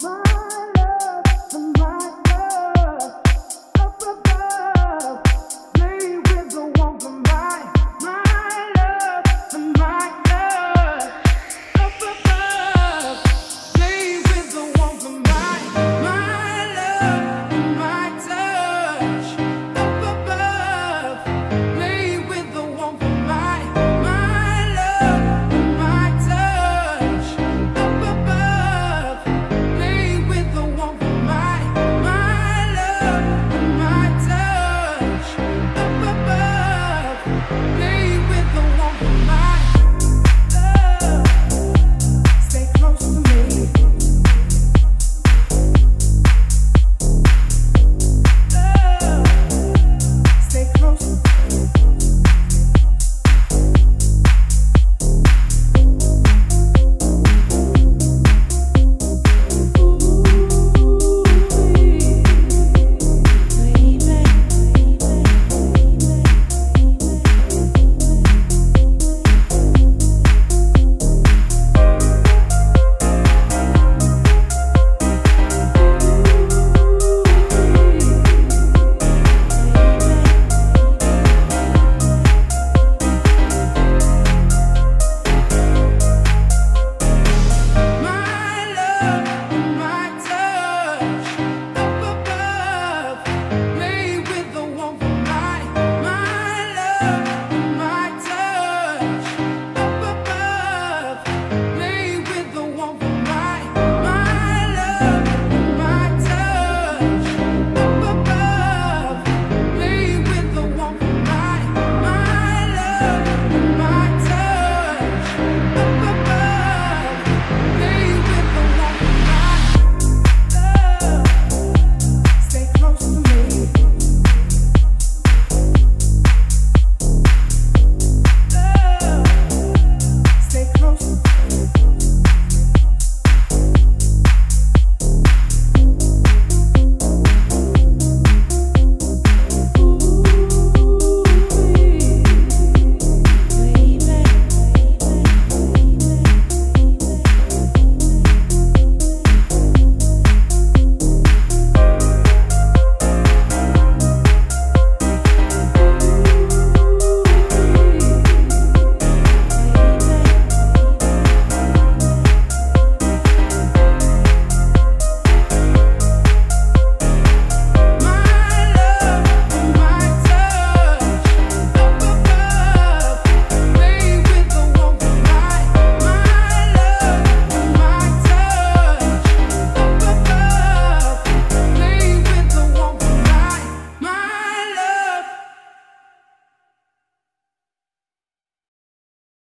Bye.